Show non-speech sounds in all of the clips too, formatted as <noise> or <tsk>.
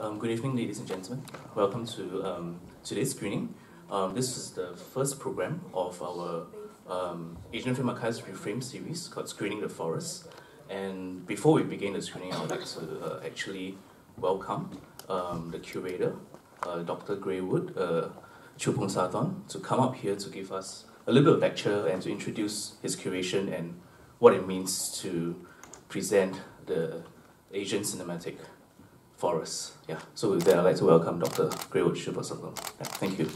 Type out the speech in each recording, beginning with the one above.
Um, good evening, ladies and gentlemen. Welcome to um, today's screening. Um, this is the first program of our um, Asian Film Archives Reframe series called Screening the Forest. And before we begin the screening, I would like to uh, actually welcome um, the curator, uh, Dr. Graiwoot, uh, Chupung to come up here to give us a little bit of lecture and to introduce his curation and what it means to present the Asian cinematic forest. Yeah. So with that, I'd like to welcome Dr. Graiwoot Chupung Yeah, thank you.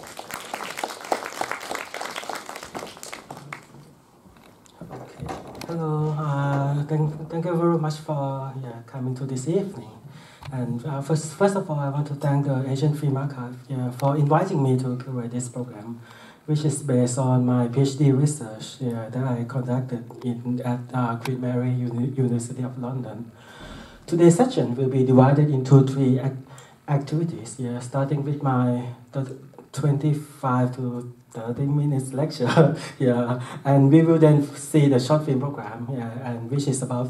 Okay. Hello. Uh, thank, thank you very much for yeah, coming to this evening. And uh, first, first of all, I want to thank the Asian Film Archive yeah, for inviting me to curate this program, which is based on my PhD research yeah, that I conducted in, at uh, Queen Mary Uni University of London. Today's session will be divided into three ac activities, yeah, starting with my 25 to 30 minutes lecture, <laughs> yeah, and we will then see the short film program, yeah, and which is about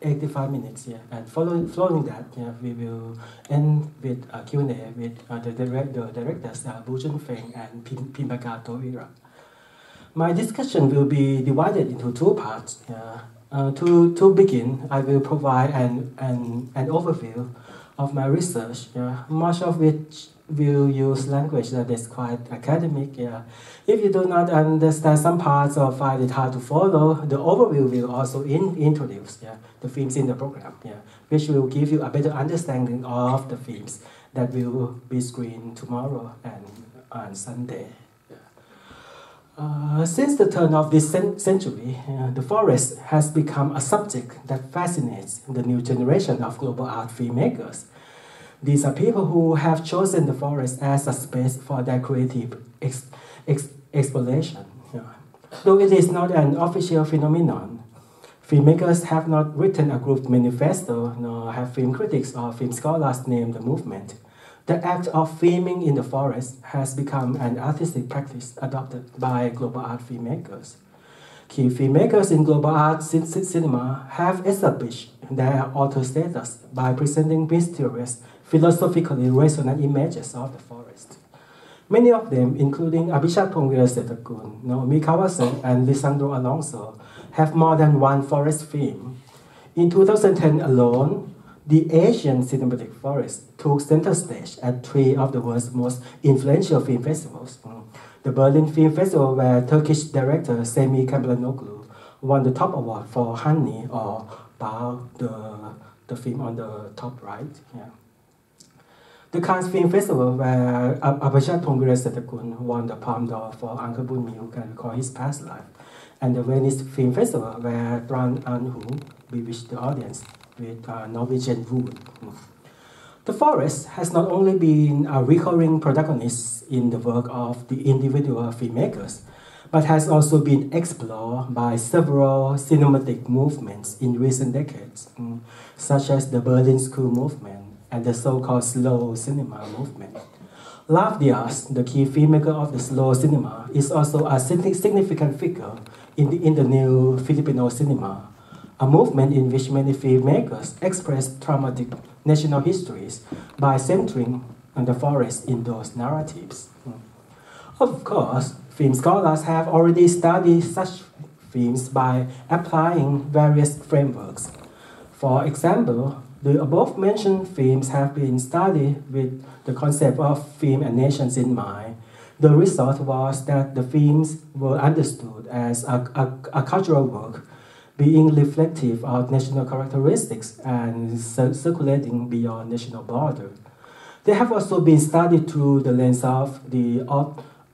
85 minutes, yeah, and following, following that, yeah, we will end with a Q&A with uh, the, direct, the directors, uh, Boo Junfeng and Pin, Pimpaka Towira. My discussion will be divided into two parts, yeah. Uh, to, to begin, I will provide an, an, an overview of my research, yeah, much of which will use language that is quite academic. Yeah. If you do not understand some parts or find it hard to follow, the overview will also in, introduce yeah, the themes in the program, yeah, which will give you a better understanding of the themes that will be screened tomorrow and on Sunday. Uh, since the turn of this century, uh, the forest has become a subject that fascinates the new generation of global art filmmakers. These are people who have chosen the forest as a space for their creative ex ex exploration. Yeah. Though it is not an official phenomenon, filmmakers have not written a group manifesto, nor have film critics or film scholars named the movement. The act of filming in the forest has become an artistic practice adopted by global art filmmakers. Key filmmakers in global art cinema have established their author status by presenting mysterious philosophically resonant images of the forest. Many of them, including Apichatpong Weerasethakul, Naomi Kawase, and Lisandro Alonso, have more than one forest film. In 2010 alone, the Asian cinematic forest took center stage at three of the world's most influential film festivals. Mm. The Berlin Film Festival, where Turkish director Semih Kaplanoğlu won the top award for Honey or Bao, the, the film on the top right. Yeah. The Cannes Film Festival, where Apichatpong Weerasethakul won the Palme d'Or for Uncle Boonmee, who can recall his past life, and the Venice Film Festival, where Tran Anh Hung bewitched the audience with uh, Norwegian Wood. The forest has not only been a recurring protagonist in the work of the individual filmmakers, but has also been explored by several cinematic movements in recent decades, mm, such as the Berlin School movement, and the so-called slow cinema movement. Lav Diaz, the key filmmaker of the slow cinema, is also a significant figure in the, in the new Filipino cinema, a movement in which many filmmakers express traumatic national histories by centering on the forest in those narratives. Of course, film scholars have already studied such films by applying various frameworks. For example, the above-mentioned themes have been studied with the concept of film and nations in mind. The result was that the themes were understood as a, a, a cultural work, being reflective of national characteristics and circulating beyond national border. They have also been studied through the lens of the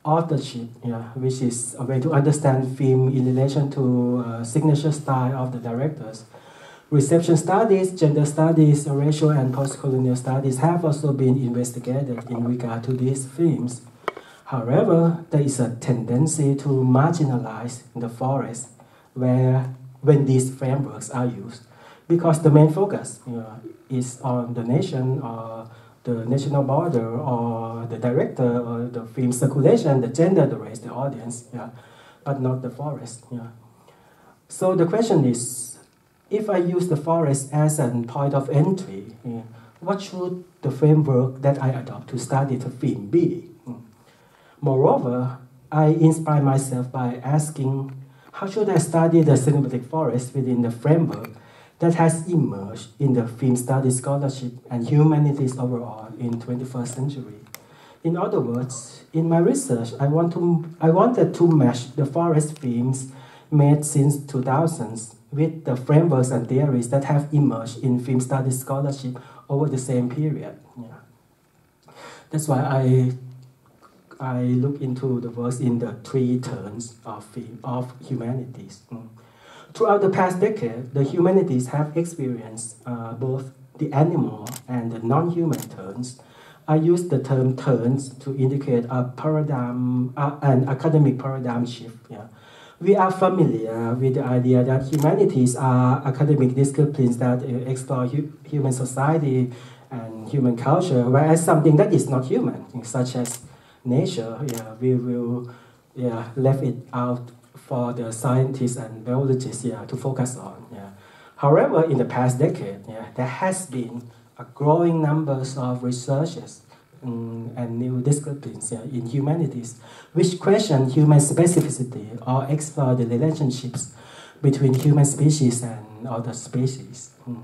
authorship, yeah, which is a way to understand film in relation to uh, signature style of the directors Reception studies, gender studies, racial and post-colonial studies have also been investigated in regard to these themes. However, there is a tendency to marginalize the forest where, when these frameworks are used, because the main focus you know, is on the nation or the national border or the director or the film circulation, the gender, the race, the audience, yeah, but not the forest. Yeah. So the question is, if I use the forest as a point of entry, what should the framework that I adopt to study the film be? Hmm. Moreover, I inspire myself by asking how should I study the cinematic forest within the framework that has emerged in the film studies scholarship and humanities overall in 21st century. In other words, in my research, I, want to, I wanted to match the forest themes made since 2000s with the frameworks and theories that have emerged in film studies scholarship over the same period. Yeah. That's why I I look into the verse in the three turns of, of humanities. Mm. Throughout the past decade, the humanities have experienced uh, both the animal and the non-human turns. I use the term turns to indicate a paradigm, uh, an academic paradigm shift. Yeah. We are familiar with the idea that humanities are academic disciplines that uh, explore hu human society and human culture, whereas something that is not human, such as nature, yeah, we will yeah, left it out for the scientists and biologists yeah, to focus on. Yeah. However, in the past decade, yeah, there has been a growing numbers of researchers um, and new disciplines yeah, in humanities which question human specificity or explore the relationships between human species and other species. Mm.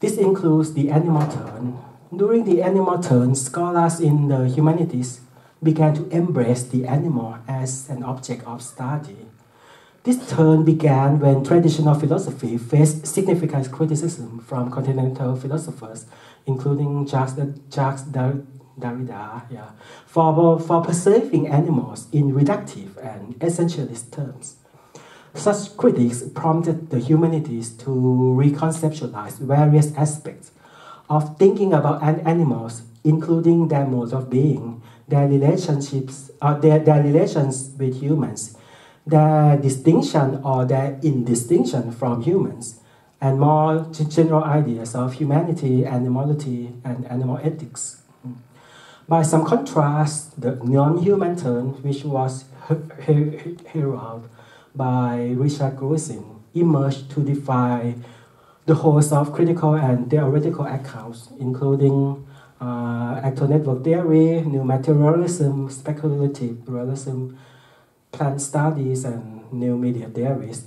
This includes the animal turn. During the animal turn, scholars in the humanities began to embrace the animal as an object of study. This turn began when traditional philosophy faced significant criticism from continental philosophers, including Jacques, Jacques Derrida, yeah, for, for perceiving animals in reductive and essentialist terms. Such critics prompted the humanities to reconceptualize various aspects of thinking about animals, including their modes of being, their relationships, or their, their relations with humans, their distinction or their indistinction from humans, and more general ideas of humanity, animality, and animal ethics. By some contrast, the non-human turn, which was heralded by Richard Grusin, emerged to define the host of critical and theoretical accounts, including uh, actor network theory, new materialism, speculative realism, plant studies, and new media theories.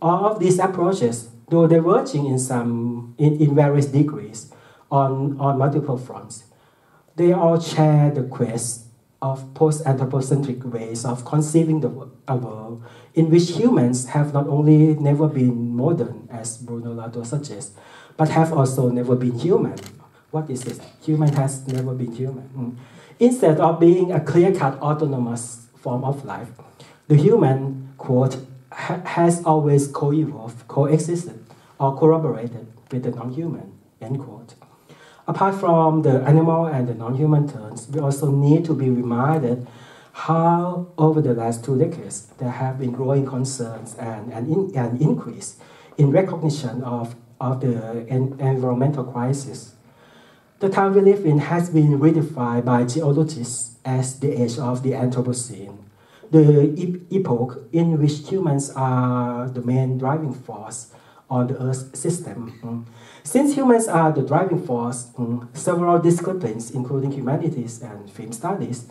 All of these approaches, though diverging in some in, in various degrees on, on multiple fronts, they all share the quest of post-anthropocentric ways of conceiving the world in which humans have not only never been modern, as Bruno Latour suggests, but have also never been human, what is this? Human has never been human. Mm. Instead of being a clear-cut autonomous form of life, the human, quote, ha has always co-evolved, coexisted, or corroborated with the non-human, end quote. Apart from the animal and the non-human terms, we also need to be reminded how over the last two decades there have been growing concerns and an, in, an increase in recognition of, of the en environmental crisis the time we live in has been redefined by geologists as the age of the Anthropocene, the epoch in which humans are the main driving force on the Earth system. Mm. Since humans are the driving force, mm, several disciplines, including humanities and film studies,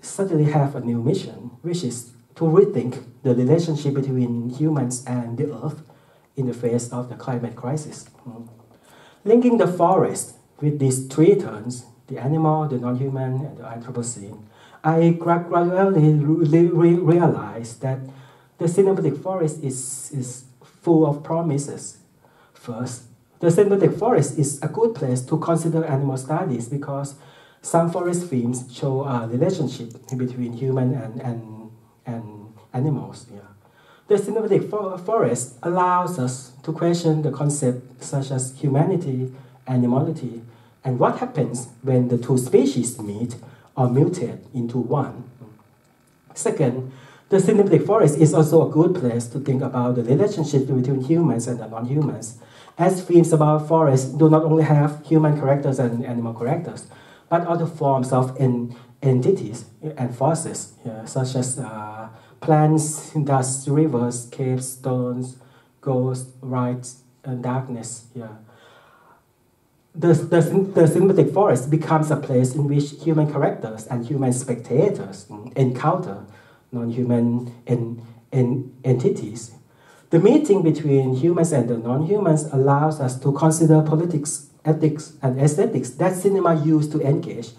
suddenly have a new mission, which is to rethink the relationship between humans and the Earth in the face of the climate crisis. Linking the forest with these three turns, the animal, the non-human, and the Anthropocene, I gradually re re realized that the cinematic forest is, is full of promises. First, the cinematic forest is a good place to consider animal studies because some forest themes show a relationship between human and, and, and animals. Yeah. The cinematic for forest allows us to question the concept such as humanity, animality, and what happens when the two species meet or mutate into one. Second, the cinematic forest is also a good place to think about the relationship between humans and non-humans, as films about forests do not only have human characters and animal characters, but other forms of en entities and forces, yeah, such as uh, plants, dust, rivers, caves, stones, ghosts, lights, and darkness. Yeah. the, the, the cinematic forest becomes a place in which human characters and human spectators encounter non-human en, en, entities. The meeting between humans and the non-humans allows us to consider politics, ethics, and aesthetics that cinema used to engage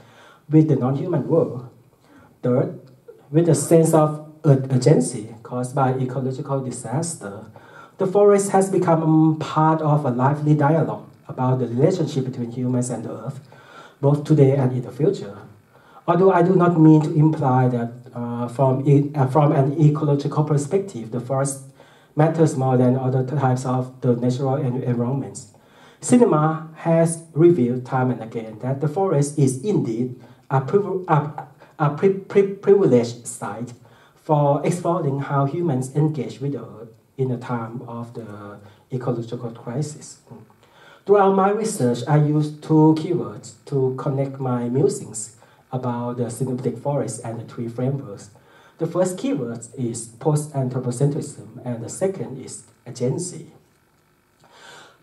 with the non-human world. Third, with a sense of urgency caused by ecological disaster, the forest has become part of a lively dialogue about the relationship between humans and the earth, both today and in the future. Although I do not mean to imply that uh, from, e uh, from an ecological perspective, the forest matters more than other types of the natural environments. Cinema has revealed time and again that the forest is indeed a, priv a, a pri pri privileged site for exploring how humans engage with the earth in a time of the ecological crisis. Throughout my research, I used two keywords to connect my musings about the cinematic forest and the tree frameworks. The first keyword is post-anthropocentrism, and the second is agency.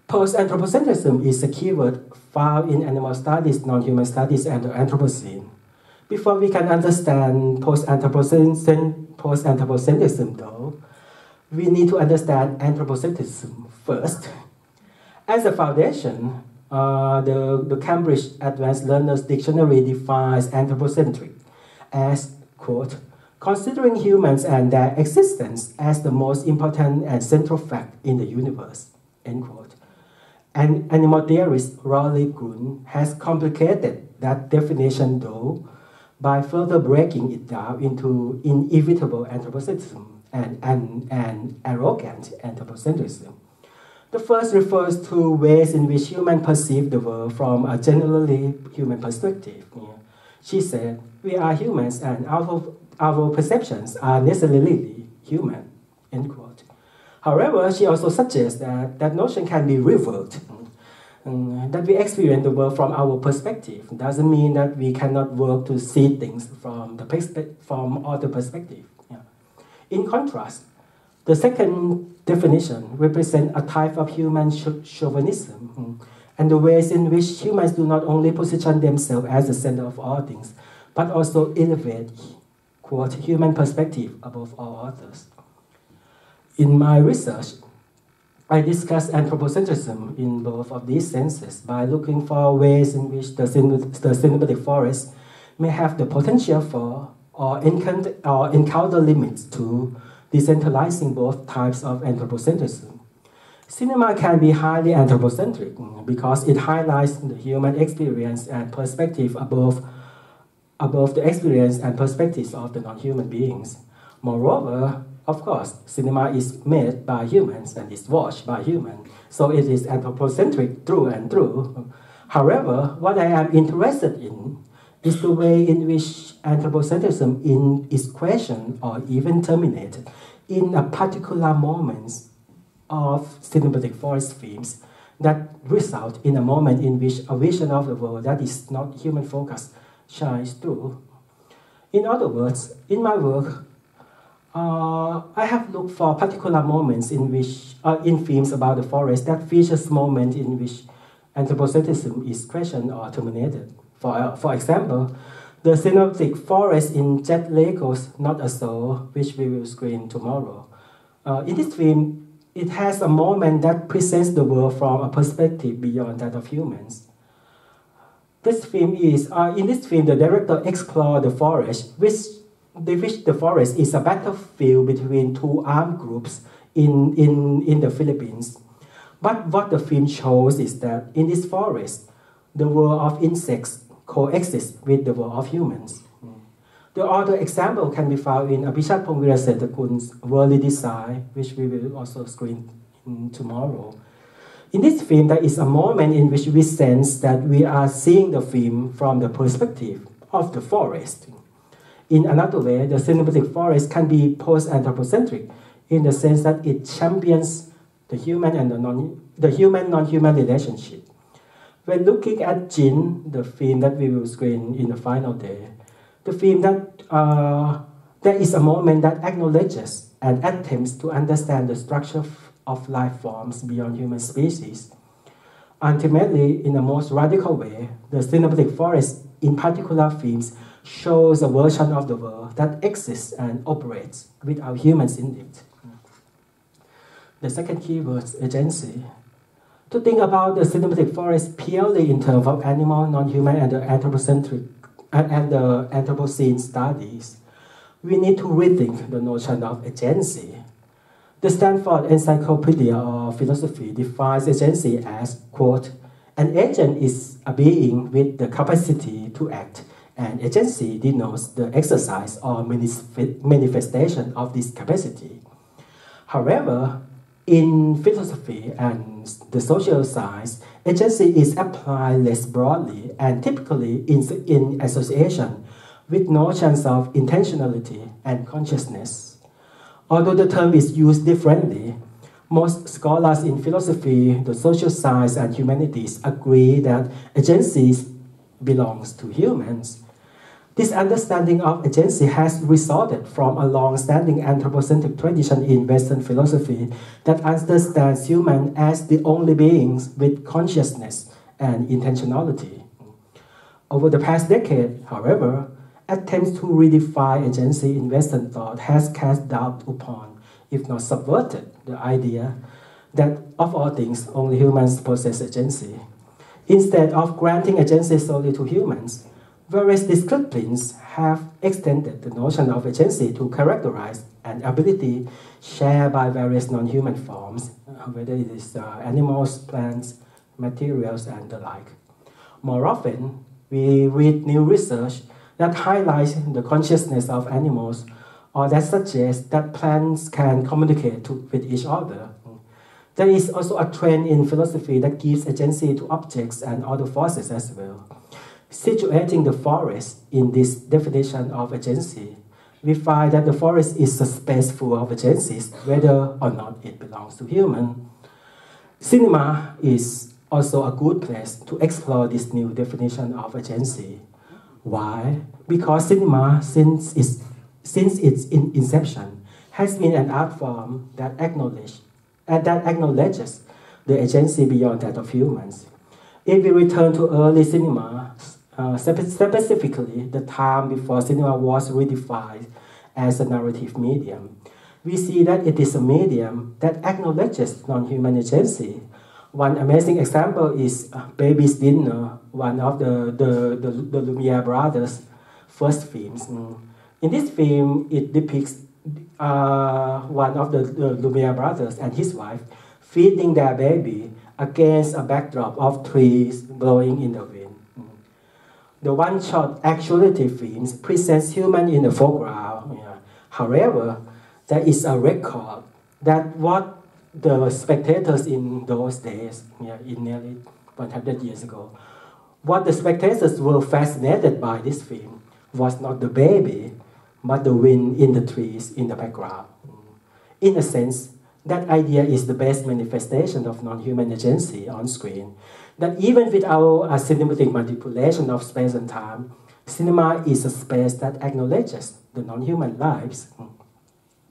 Post-anthropocentrism is a keyword found in animal studies, non-human studies, and the Anthropocene. Before we can understand post-anthropocentrism, post-anthropocentrism though, we need to understand anthropocentrism first. As a foundation, uh, the, the Cambridge Advanced Learners Dictionary defines anthropocentric as, quote, considering humans and their existence as the most important and central fact in the universe, end quote. And animal theorist Lori Gruen has complicated that definition though by further breaking it down into inevitable anthropocentrism and, and, and arrogant anthropocentrism. The first refers to ways in which humans perceive the world from a generally human perspective. She said, we are humans and our, our perceptions are necessarily human, end quote. However, she also suggests that that notion can be reversed um, that we experience the world from our perspective doesn't mean that we cannot work to see things from the from other perspective. Yeah. In contrast, the second definition represents a type of human chauvinism hmm, and the ways in which humans do not only position themselves as the center of all things, but also elevate, quote, human perspective above all others. In my research, I discuss anthropocentrism in both of these senses by looking for ways in which the, the cinematic forest may have the potential for or encounter, or encounter limits to decentralizing both types of anthropocentrism. Cinema can be highly anthropocentric because it highlights the human experience and perspective above, above the experience and perspectives of the non-human beings. Moreover, of course, cinema is made by humans and is watched by humans, so it is anthropocentric through and through. However, what I am interested in is the way in which anthropocentrism in, is questioned or even terminated in a particular moment of cinematic forest films that result in a moment in which a vision of the world that is not human focused shines through. In other words, in my work, uh, I have looked for particular moments in which, uh, in films about the forest, that features moments in which anthropocentrism is questioned or terminated. For, uh, for example, the cinematic forest in Jet Leyco's Not a Soul, which we will screen tomorrow. Uh, in this film, it has a moment that presents the world from a perspective beyond that of humans. This film is, uh, in this film, the director explored the forest, which the, which the forest is a battlefield between two armed groups in, in, in the Philippines. But what the film shows is that in this forest, the world of insects coexists with the world of humans. The other example can be found in Apichatpong Weerasethakul's Worldly Desires, which we will also screen tomorrow. In this film, there is a moment in which we sense that we are seeing the film from the perspective of the forest. In another way, the cinematic forest can be post-anthropocentric in the sense that it champions the human and the non the human non-human relationship. When looking at Jin, the film that we will screen in the final day, the film that uh, there is a moment that acknowledges and attempts to understand the structure of life forms beyond human species. Ultimately, in the most radical way, the cinematic forest, in particular films, shows a version of the world that exists and operates without humans in it. The second keyword is agency. To think about the cinematic forest purely in terms of animal, non-human, and the anthropocentric and the Anthropocene studies, we need to rethink the notion of agency. The Stanford Encyclopedia of Philosophy defines agency as, quote, an agent is a being with the capacity to act, and agency denotes the exercise or manifestation of this capacity. However, in philosophy and the social science, agency is applied less broadly and typically in, in association with notions of intentionality and consciousness. Although the term is used differently, most scholars in philosophy, the social science, and humanities agree that agency belongs to humans this understanding of agency has resulted from a long-standing anthropocentric tradition in Western philosophy that understands humans as the only beings with consciousness and intentionality. Over the past decade, however, attempts to redefine agency in Western thought has cast doubt upon, if not subverted, the idea that of all things only humans possess agency. Instead of granting agency solely to humans, Various disciplines have extended the notion of agency to characterize an ability shared by various non-human forms, uh, whether it is uh, animals, plants, materials, and the like. More often, we read new research that highlights the consciousness of animals or that suggests that plants can communicate to, with each other. There is also a trend in philosophy that gives agency to objects and other forces as well. Situating the forest in this definition of agency, we find that the forest is a space full of agencies, whether or not it belongs to human. Cinema is also a good place to explore this new definition of agency. Why? Because cinema, since its, since its inception, has been an art form that, uh, that acknowledges the agency beyond that of humans. If we return to early cinema, uh, specifically the time before cinema was redefined as a narrative medium. We see that it is a medium that acknowledges non-human agency. One amazing example is uh, Baby's Dinner, one of the, the, the, the Lumiere brothers' first films. Mm. In this film, it depicts uh, one of the, the Lumiere brothers and his wife feeding their baby against a backdrop of trees blowing in the wind. The one-shot actuality films presents human in the foreground. Yeah. However, there is a record that what the spectators in those days, yeah, in nearly 100 years ago, what the spectators were fascinated by this film was not the baby, but the wind in the trees in the background. In a sense, that idea is the best manifestation of non-human agency on screen that even with our cinematic manipulation of space and time, cinema is a space that acknowledges the non-human lives.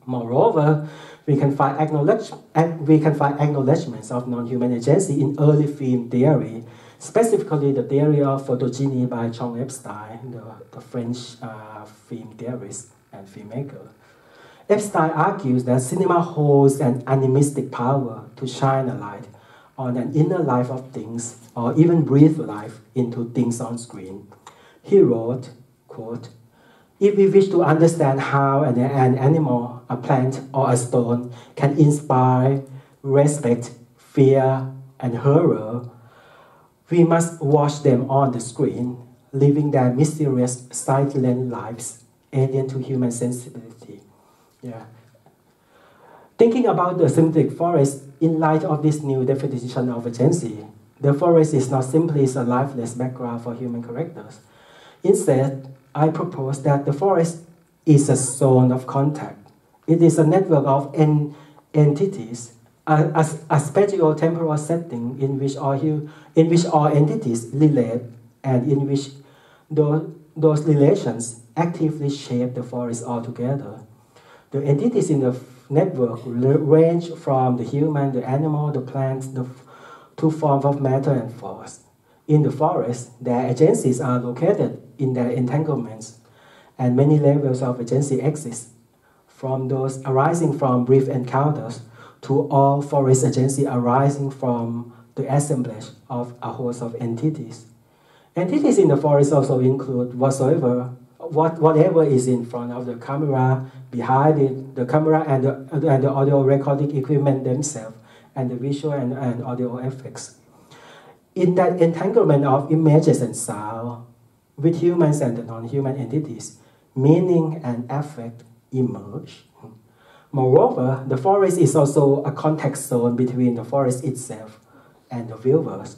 Moreover, we can find acknowledge, we can find acknowledgments of non-human agency in early film theory, specifically the theory of photogeny by Jean Epstein, the, the French uh, film theorist and filmmaker. Epstein argues that cinema holds an animistic power to shine a light on an inner life of things, or even breathe life into things on screen. He wrote, quote, if we wish to understand how an, an animal, a plant, or a stone can inspire respect, fear, and horror, we must watch them on the screen, living their mysterious, silent lives, alien to human sensibility. Yeah. Thinking about the cinematic forest in light of this new definition of agency, the forest is not simply a lifeless background for human characters. Instead, I propose that the forest is a zone of contact. It is a network of en entities, a, a, a setting in which all, in which all entities relate and in which those, those relations actively shape the forest altogether. The entities in the network range from the human, the animal, the plants, the, two forms of matter and force. In the forest, their agencies are located in their entanglements, and many levels of agency exist, from those arising from brief encounters to all forest agency arising from the assemblage of a host of entities. Entities in the forest also include whatsoever, what, whatever is in front of the camera, behind it, the camera and the, and the audio recording equipment themselves, and the visual and, and audio effects. In that entanglement of images and sound, with humans and non-human entities, meaning and affect emerge. Moreover, the forest is also a contact zone between the forest itself and the viewers.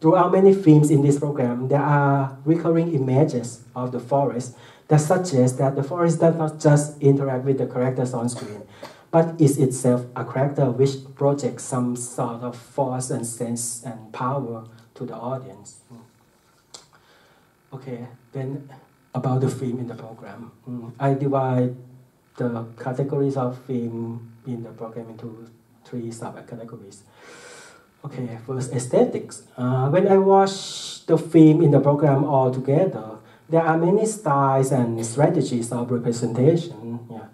Throughout many themes in this program, there are recurring images of the forest that suggest that the forest does not just interact with the characters on screen, but is itself a character which projects some sort of force and sense and power to the audience. Okay, then about the theme in the program. Mm, I divide the categories of theme in the program into three sub-categories. Okay, first aesthetics. Uh, when I watch the film in the program all together, there are many styles and strategies of representation. Yeah.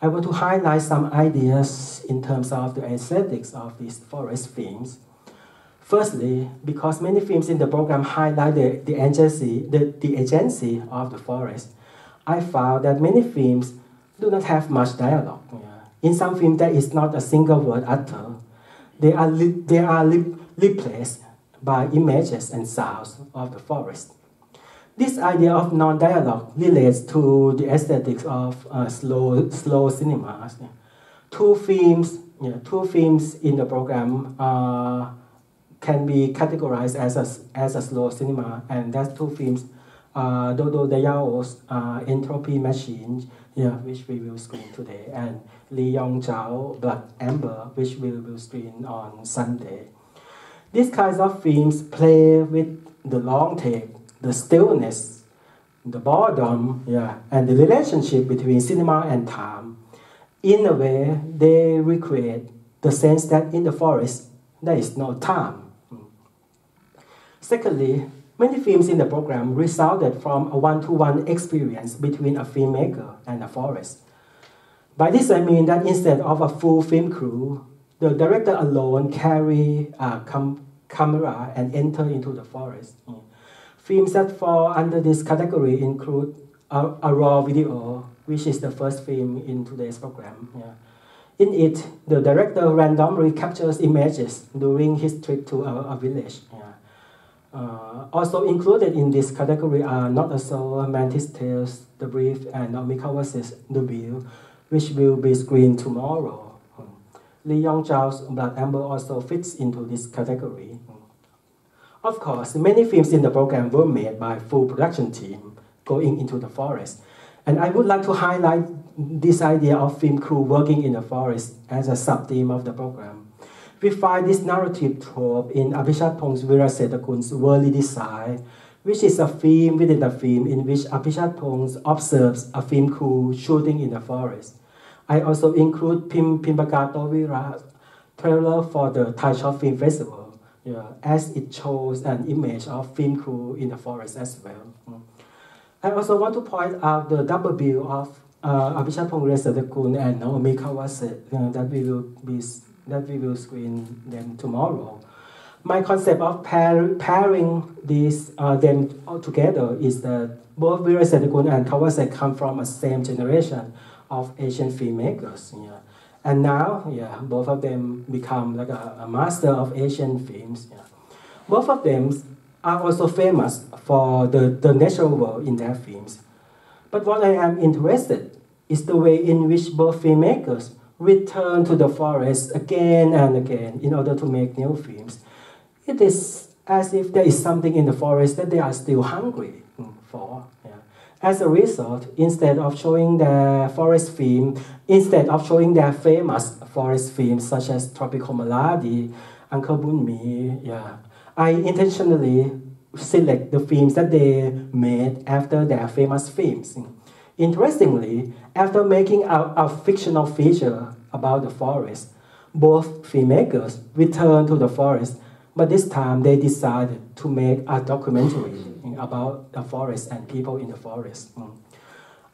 I want to highlight some ideas in terms of the aesthetics of these forest films. Firstly, because many films in the program highlight the, the, agency, the, the agency of the forest, I found that many films do not have much dialogue. Yeah. In some themes, there is not a single word uttered they are, they are replaced by images and sounds of the forest. This idea of non-dialogue relates to the aesthetics of uh, slow, slow cinemas. Two themes, yeah, two themes in the program uh, can be categorized as a, as a slow cinema, and that's two themes, uh, Dodo Dayao's uh, Entropy Machine, yeah, which we will screen today, and Lee Yong Chao, Blood Amber, which we will screen on Sunday. These kinds of films play with the long take, the stillness, the boredom, yeah, and the relationship between cinema and time. In a way, they recreate the sense that in the forest there is no time. Hmm. Secondly, many films in the program resulted from a one-to-one experience between a filmmaker and a forest. By this I mean that instead of a full film crew, the director alone carry a com camera and enter into the forest. Mm. Films that fall under this category include a, a, raw video, which is the first film in today's program. Yeah. In it, the director randomly captures images during his trip to a, a village. Yeah. Uh, also included in this category are Not a Soul, Mantis Tales, The Brief, and The View, which will be screened tomorrow. Lee Yong Chao's Blood Amber also fits into this category. Of course, many films in the program were made by full production team going into the forest. And I would like to highlight this idea of film crew working in the forest as a sub-theme of the program. We find this narrative trope in Apichatpong's Weerasethakul's Worldly Desires, which is a film within a film in which Apichatpong observes a film crew shooting in the forest. I also include Pim Pimpaka Towira trailer for the Thai Short Film Festival, yeah, as it shows an image of film crew in the forest as well. Mm. I also want to point out the double bill of uh, Apichatpong Weerasethakul and Naomi Kawase uh, that we will be that we will screen them tomorrow. My concept of pair, pairing these uh, them together is that both Weerasethakul and Kawase come from the same generation of Asian filmmakers. Yeah. And now, yeah, both of them become like a, a master of Asian films. Yeah. Both of them are also famous for the, the natural world in their films. But what I am interested is the way in which both filmmakers return to the forest again and again in order to make new films. It is as if there is something in the forest that they are still hungry for. As a result, instead of showing their forest film, instead of showing their famous forest films such as Tropical Malady, Uncle Boonmee, yeah, I intentionally select the films that they made after their famous films. Interestingly, after making a, a fictional feature about the forest, both filmmakers returned to the forest But this time they decided to make a documentary about the forest and people in the forest. Mm.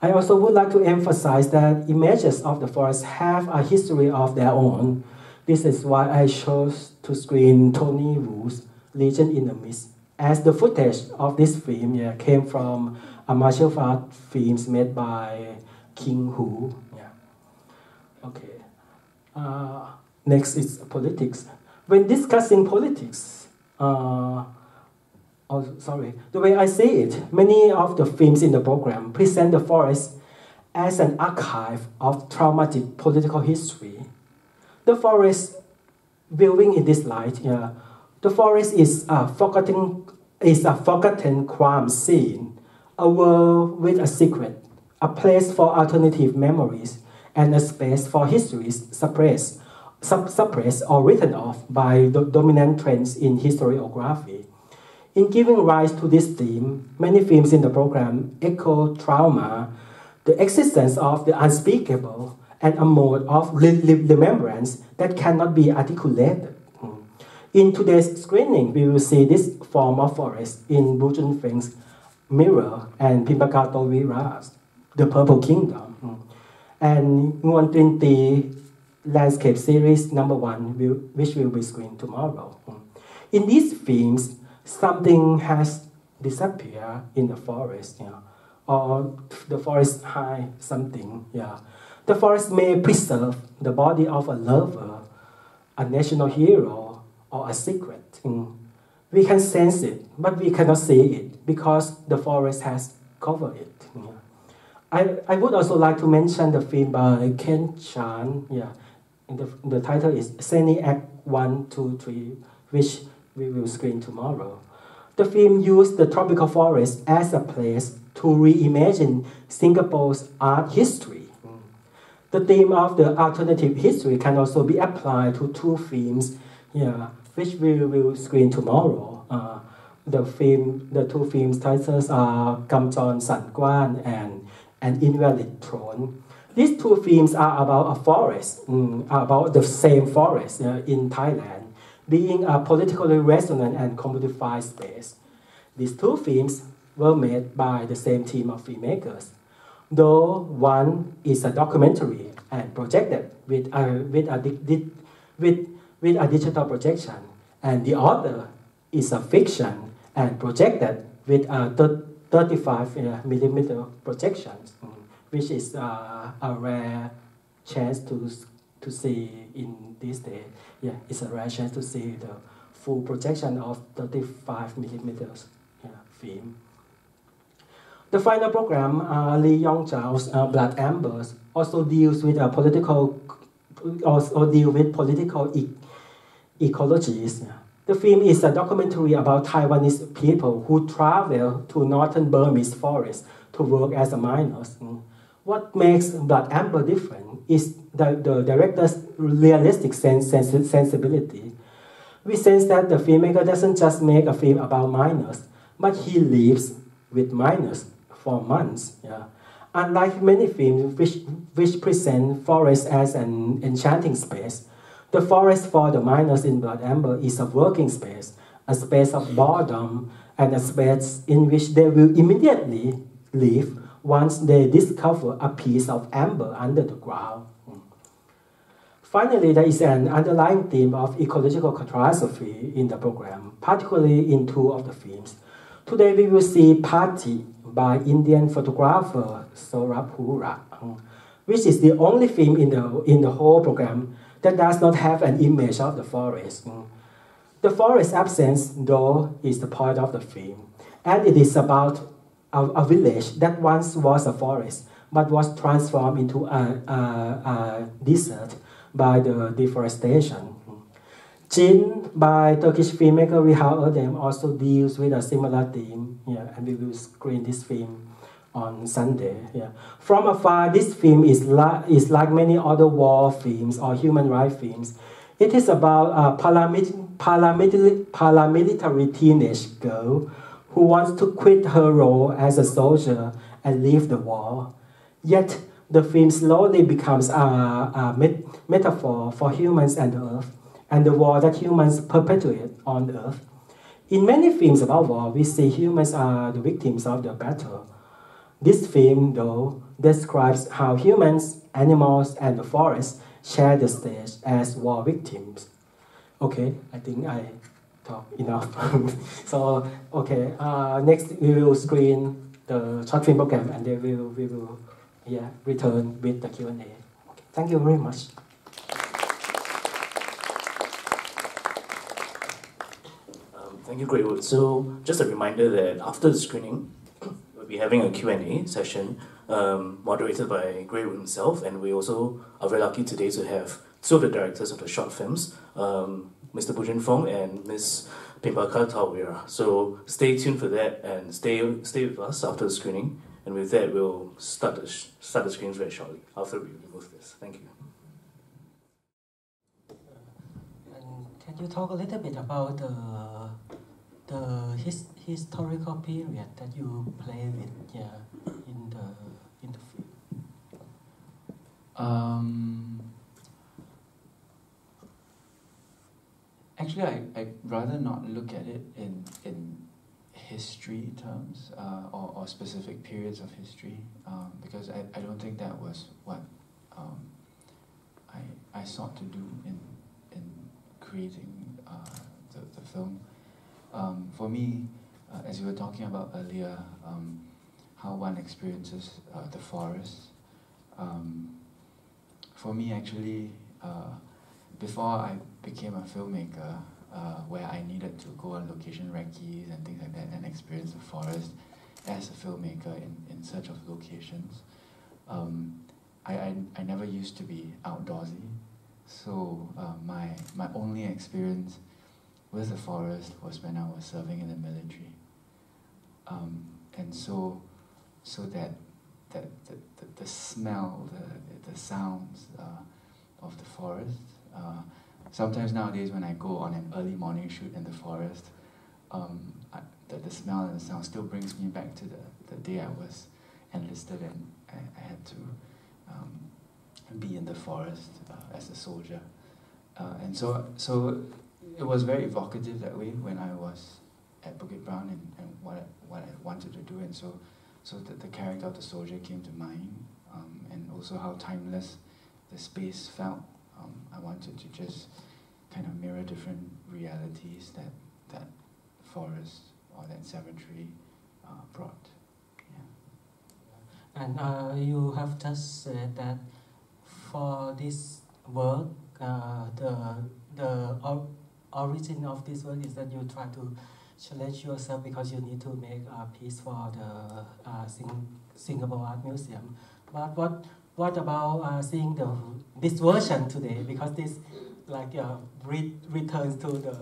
I also would like to emphasize that images of the forest have a history of their own. This is why I chose to screen Tony Wu's Legend in the Mist, as the footage of this film yeah, came from a martial art films made by King Hu. Yeah. Okay. Uh, next is politics. When discussing politics, uh, oh, sorry, the way I say it, many of the films in the program present the forest as an archive of traumatic political history. The forest, viewing in this light, yeah, the forest is a forgotten, is a forgotten crime scene, a world with a secret, a place for alternative memories, and a space for histories suppressed, sub suppressed or written off by the dominant trends in historiography. In giving rise to this theme, many films in the program echo trauma, the existence of the unspeakable, and a mode of remembrance that cannot be articulated. In today's screening, we will see this form of forest in Boo Junfeng's Mirror and Pimpaka Towira's The Purple Kingdom. And Nguyen Thi Landscape Series number one, which will be screened tomorrow. In these films, something has disappeared in the forest, yeah, or the forest hide something, yeah. The forest may preserve the body of a lover, a national hero, or a secret. We can sense it, but we cannot see it because the forest has covered it. Yeah. I, I would also like to mention the film by Kent Chan. Yeah, the, the title is Seni Act 1, 2, 3, which we will screen tomorrow. The film used the tropical forest as a place to reimagine Singapore's art history. The theme of the alternative history can also be applied to two films, yeah, which we will screen tomorrow. Uh, the film, the two films titles are Kamjon San Guan and An Invalid Throne. These two films are about a forest, mm, about the same forest uh, in Thailand being a politically resonant and commodified space. These two films were made by the same team of filmmakers, though one is a documentary and projected with a, with a, with, with a digital projection, and the other is a fiction and projected with a 35 uh, millimeter projection, mm, which is uh, a rare chance to, to see in this day yeah, it's a rare chance to see the full projection of 35 millimeters yeah, film. The final program, uh, Lee Yong uh, Blood Ambers, also deals with a political, also deal with political e ecologies. Yeah. The film is a documentary about Taiwanese people who travel to northern Burmese forest to work as miners. Mm. What makes Blood Amber different is the, the director's realistic sense, sense, sensibility. We sense that the filmmaker doesn't just make a film about miners, but he lives with miners for months. Yeah. Unlike many films which, which present forest as an enchanting space, the forest for the miners in Blood Amber is a working space, a space of boredom, and a space in which they will immediately live once they discover a piece of amber under the ground. Finally, there is an underlying theme of ecological catastrophe in the program, particularly in two of the films. Today we will see Party by Indian photographer Sohrab Hura, which is the only film in the, in the whole program that does not have an image of the forest. The forest absence, though, is the point of the film, and it is about a, a village that once was a forest but was transformed into a, a, a desert by the deforestation. Jin by Turkish filmmaker Reha Erdem also deals with a similar theme. Yeah, and we will screen this film on Sunday. Yeah. From afar, this film is, la- is like many other war films or human rights films. It is about a paramilitary, paramilitary, paramilitary teenage girl who wants to quit her role as a soldier and leave the war. Yet, the film slowly becomes a, a met- metaphor for humans and Earth, and the war that humans perpetuate on Earth. In many films about war, we see humans are the victims of the battle. This film, though, describes how humans, animals, and the forest share the stage as war victims. Okay, I think I talked enough. <laughs> so, okay, uh, next we will screen the short film program and then we will, we will yeah, return with the Q&A. Okay, thank you very much. Um, thank you, Graiwoot. So, just a reminder that after the screening, be having a Q&A session um, moderated by Graiwoot himself, and we also are very lucky today to have two of the directors of the short films, um, Mr. Boo Junfeng and Ms. Pimpaka Towira. So stay tuned for that and stay stay with us after the screening. And with that, we'll start the, start the screens very shortly after we remove this. Thank you. And can you talk a little bit about the the his, historical period that you play with yeah, in the in the film? Um, actually, I I'd rather not look at it in in history terms uh, or, or specific periods of history um, because I, I don't think that was what um, I, I sought to do in, in creating uh, the, the film. Um, for me, uh, as you were talking about earlier, um, how one experiences uh, the forest, um, for me actually, uh, before I became a filmmaker, uh, where I needed to go on location recce's and things like that and experience the forest as a filmmaker in, in search of locations. Um, I, I, I never used to be outdoorsy, so uh, my, my only experience with the forest was when I was serving in the military. Um, and so, so that, that the, the, the smell, the, the sounds uh, of the forest, uh, sometimes nowadays when I go on an early morning shoot in the forest, um, I, the, the smell and the sound still brings me back to the, the day I was enlisted and I, I had to um, be in the forest uh, as a soldier. Uh, and so, so it was very evocative that way when I was at Bukit Brown and, and what, I, what I wanted to do. And so, so the, the character of the soldier came to mind um, and also how timeless the space felt um, I wanted to just kind of mirror different realities that that forest or that cemetery uh, brought. Yeah. And uh, you have just said that for this work, uh, the the origin of this work is that you try to challenge yourself because you need to make a piece for the uh, Sing- Singapore Art Museum. But what what about uh, seeing the this version today? Because this like uh, re- returns to the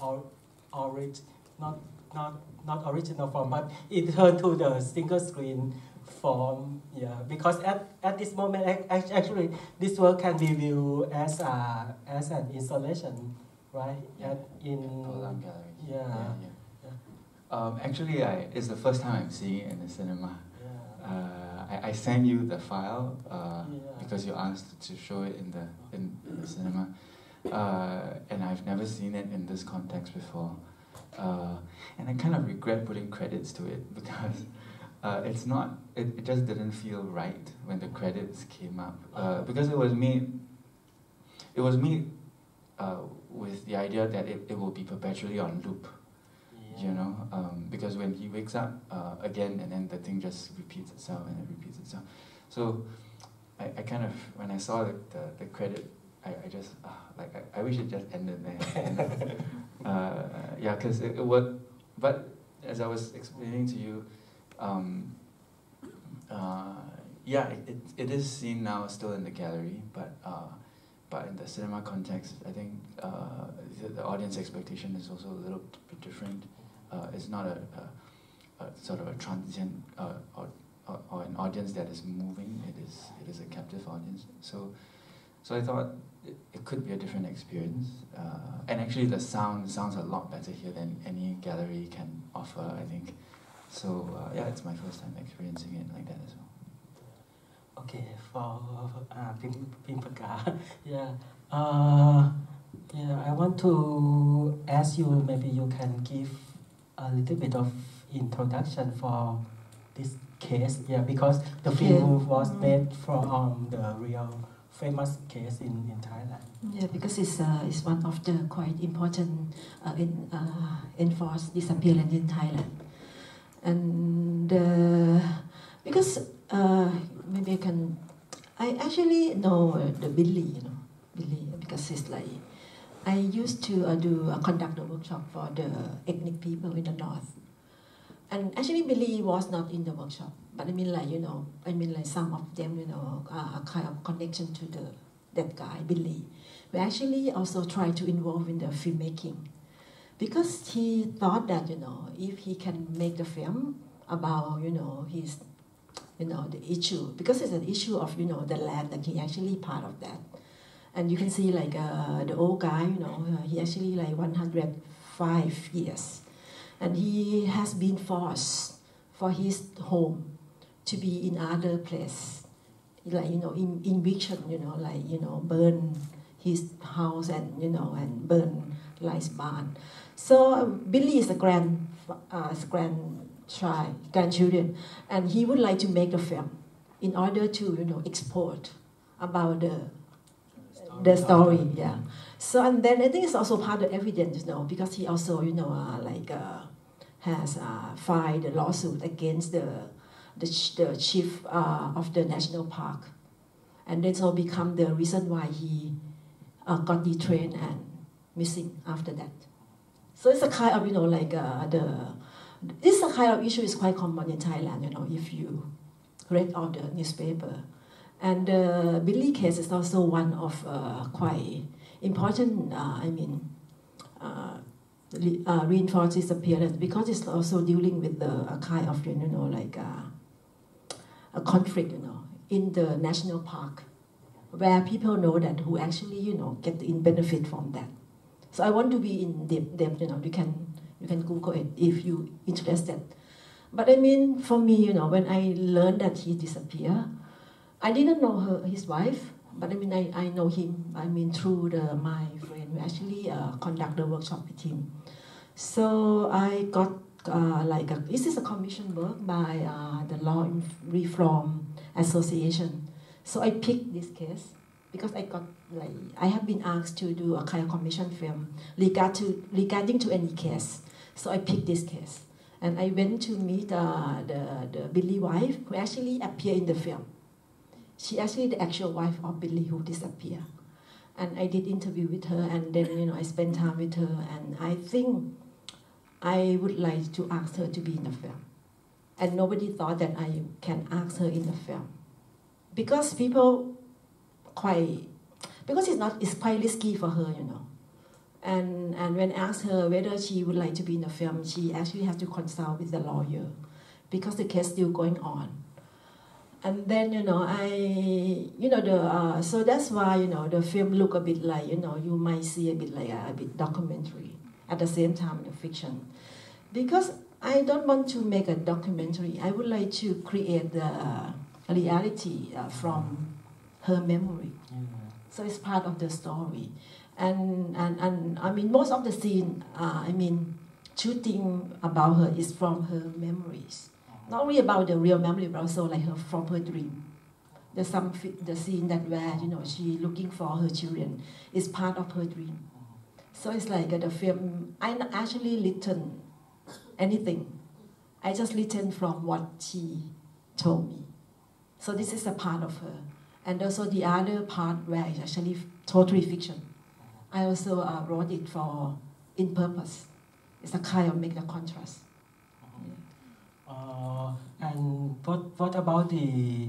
or, orig- not not not original form, but it turned to the single screen form. Yeah, because at, at this moment, actually, this work can be viewed as a, as an installation, right? Yeah. At, in Gallery. Yeah. yeah, yeah. Um, actually, I, it's the first time I'm seeing it in the cinema. Yeah. Uh, I, I sent you the file uh, Yeah. because you asked to show it in the in, in the cinema, uh, and I've never seen it in this context before, uh, and I kind of regret putting credits to it <laughs> because uh, it's not it, it just didn't feel right when the credits came up uh, because it was me it was me uh, with the idea that it, it will be perpetually on loop you know, um, because when he wakes up uh, again and then the thing just repeats itself and it repeats itself. So I, I kind of, when I saw the, the, the credit, I, I just, uh, like, I, I wish it just ended there. <laughs> uh, yeah, because it, it was, but as I was explaining to you, um, uh, yeah, it, it, it is seen now still in the gallery, but uh, but in the cinema context, I think uh, the, the, audience expectation is also a little bit different uh, it's not a, a, a, sort of a transient uh, or, or, or, an audience that is moving. It is it is a captive audience. So so I thought it, it could be a different experience. Uh, and actually, the sound sounds a lot better here than any gallery can offer. I think. So uh, yeah, it's my first time experiencing it like that as well. Okay, for uh, Pim, Pimpaka, <laughs> yeah. Uh, Yeah, I want to ask you. Maybe you can give a little bit of introduction for this case. Yeah, because the film was Mm. made from the real famous case in, in Thailand. Yeah, because it's, uh, it's one of the quite important uh, in, uh, enforced disappearance in Thailand. And uh, because uh, maybe I can, I actually know the Billy, you know, Billy, because it's like, I used to uh, do uh, conduct a workshop for the ethnic people in the north. And actually, Billy was not in the workshop, but I mean, like you know, I mean, like some of them, you know, are a kind of connection to the that guy Billy. We actually also try to involve in the filmmaking, because he thought that you know, if he can make the film about you know his, you know, the issue, because it's an issue of you know the land, and he actually part of that. And you can see like uh, the old guy, you know, uh, he actually like 105 years. And he has been forced for his home to be in other place. Like you know in eviction you know like you know burn his house and you know and burn like barn. So billy is a grand uh, is grandchild grandchildren. And he would like to make a film in order to you know export about the the story. yeah. So and then I think it's also part of evidence, you know, because he also, you know, uh, like uh, has uh, filed a lawsuit against the the, ch- the chief uh, of the national park, and that's all become the reason why he uh, got detrained and missing after that. So it's a kind of, you know, like uh, the this kind of issue is quite common in Thailand, you know, if you read all the newspaper. And the Billy case is also one of uh, quite important, uh, I mean, uh, uh, reinforced because it's also dealing with the, a kind of, you know, like uh, a conflict, you know, in the national park where people know that who actually, you know, get in benefit from that. So I want to be in depth, depth you know, you can, you can Google it if you interested. But I mean, for me, you know, when I learned that he disappeared, I didn't know her, his wife, but I mean, I, I know him, I mean, through the, my friend who actually uh, conduct the workshop with him. So I got uh, like, a, this is a commission work by uh, the Law Reform Association. So I picked this case because I got like, I have been asked to do a kind of commission film regard to, regarding to any case. So I picked this case. And I went to meet uh, the, the Billy wife who actually appeared in the film she actually the actual wife of Billy who disappeared. And I did interview with her, and then you know I spent time with her, and I think I would like to ask her to be in the film. And nobody thought that I can ask her in the film, because people quite because it's not it's quite risky for her, you know. And and when I asked her whether she would like to be in the film, she actually had to consult with the lawyer, because the case still going on. And then you know I you know the uh, so that's why you know the film look a bit like you know you might see a bit like a, a bit documentary at the same time the fiction. Because I don't want to make a documentary I would like to create the uh, reality uh, from her memory. So it's part of the story and and, and I mean most of the scene uh, I mean shooting about her is from her memories not only about the real memory, but also like her from her dream. There's some the scene that where you know she looking for her children is part of her dream. So it's like uh, the film. I actually written anything. I just written from what she told me. So this is a part of her, and also the other part where it's actually totally fiction. I also uh, wrote it for in purpose. It's a kind of make the contrast. Uh, and what what about the